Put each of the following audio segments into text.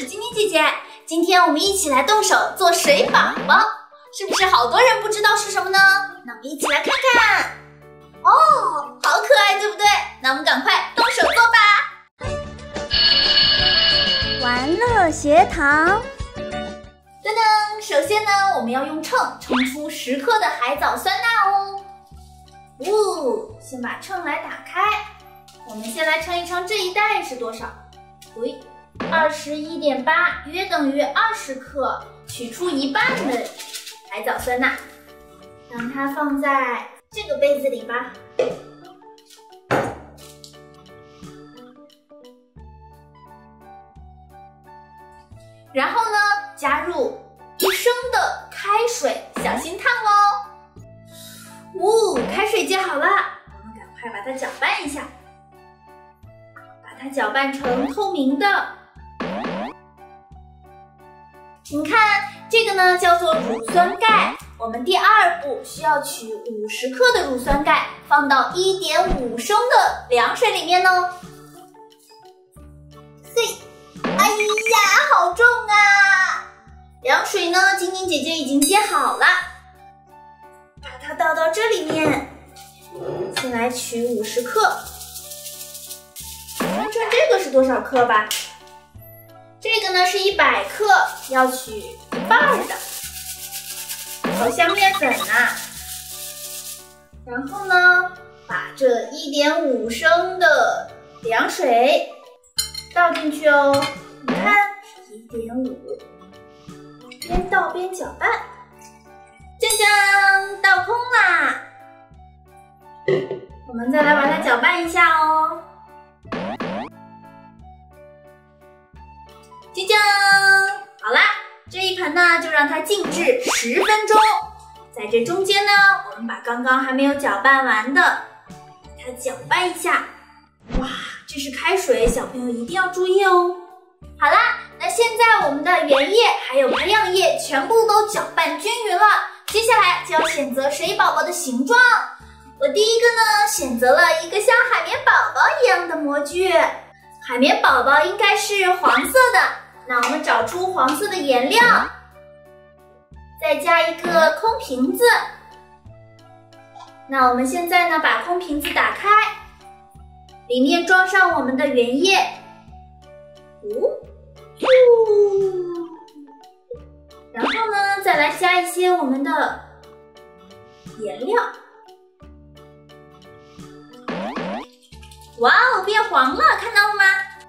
是晶晶姐姐。今天我们一起来动手做水宝宝，是不是好多人不知道是什么呢？那我们一起来看看。哦，好可爱，对不对？那我们赶快动手做吧。玩乐学堂。噔噔，首先呢，我们要用秤称出十克的海藻酸钠哦。呜，先把秤来打开，我们先来称一称这一袋是多少？喂，二十一点八，约等于二十克。取出一半的海藻酸钠，让它放在这个杯子里吧。然后呢，加入一升的开水，小心烫哦。呜，开水接好了，我们赶快把它搅拌一下。把它搅拌成透明的，你看这个呢，叫做乳酸钙。我们第二步需要取五十克的乳酸钙，放到一点五升的凉水里面哦。嘿，哎呀，好重啊！凉水呢，晶晶姐姐已经接好了，把它倒到这里面。先来取五十克。看看这个是多少克吧？这个呢是一百克，要取一半的，好像面粉啊。然后呢，把这一点五升的凉水倒进去哦。你看，一点五，边倒边搅拌，酱酱，倒空啦！我们再来把它搅拌一下哦。就这样，好啦，这一盆呢就让它静置十分钟。在这中间呢，我们把刚刚还没有搅拌完的，把它搅拌一下。哇，这是开水，小朋友一定要注意哦。好啦，那现在我们的原液还有培养液全部都搅拌均匀了，接下来就要选择水宝宝的形状。我第一个呢选择了一个像海绵宝宝一样的模具。海绵宝宝应该是黄色的，那我们找出黄色的颜料，再加一个空瓶子。那我们现在呢，把空瓶子打开，里面装上我们的原液，呜呜，然后呢，再来加一些我们的颜料。哇哦，变黄了，看到了吗？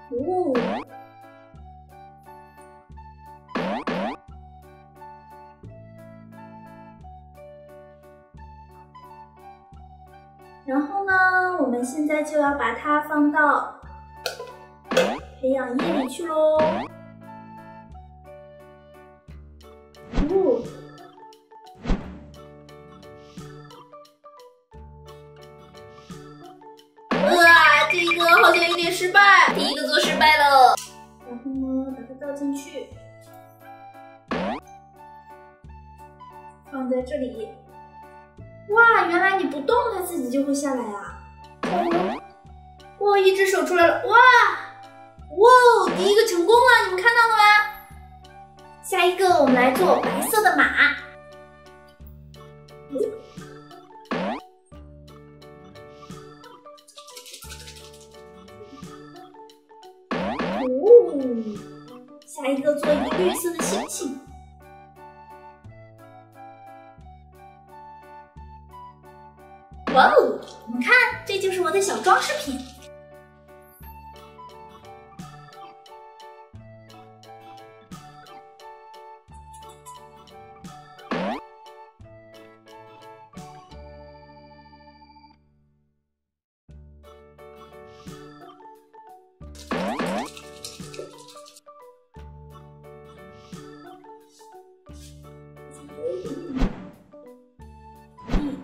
哦，然后呢，我们现在就要把它放到培养液里去喽。哦。好像有点失败，第一个做失败了。然后呢，把它倒进去，放在这里。哇，原来你不动它自己就会下来啊！哇，一只手出来了！哇，哇，第一个成功了，你们看到了吗？下一个我们来做白色的马。下一个做一个绿色的星星。哇哦，你看，这就是我的小装饰品。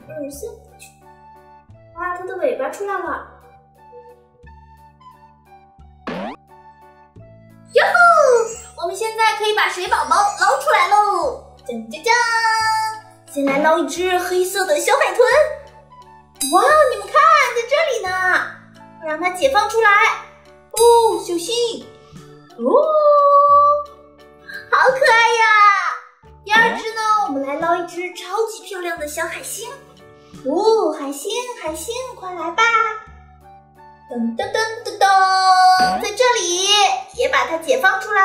二三，巴出来了。哟吼！我们现在可以把水宝宝捞出来喽！锵锵锵！先来捞一只黑色的小海豚。哇，你们看，在这里呢！让它解放出来。哦，小心！哦，好可爱呀！第二只呢？我们来捞一只超级漂亮的小海星。哦，海星，海星，快来吧！噔噔噔噔噔，在这里也把它解放出来。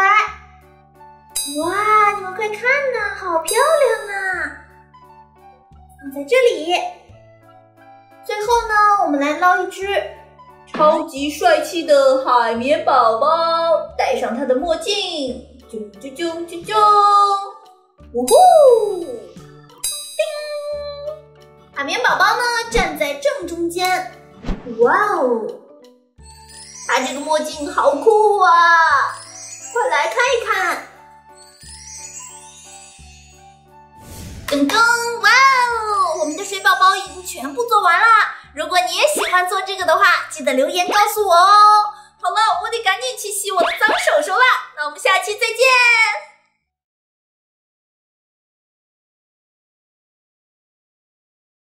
哇，你们快看呐，好漂亮啊！放在这里。最后呢，我们来捞一只超级帅气的海绵宝宝，戴上它的墨镜，啾啾啾啾啾，呜呼！绵宝宝呢站在正中间，哇哦，它这个墨镜好酷啊！快来看一看，噔噔，哇哦，我们的水宝宝已经全部做完了。如果你也喜欢做这个的话，记得留言告诉我哦。好了，我得赶紧去洗我的脏手手了。那我们下期再见。